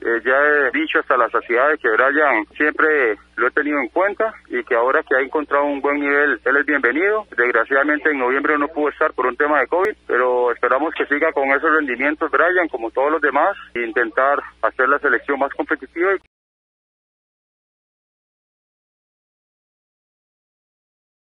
Eh, ya he dicho hasta la saciedad de que Brian siempre lo he tenido en cuenta y que ahora que ha encontrado un buen nivel, él es bienvenido. Desgraciadamente en noviembre no pudo estar por un tema de COVID, pero esperamos que siga con esos rendimientos Brian como todos los demás e intentar hacer la selección más competitiva.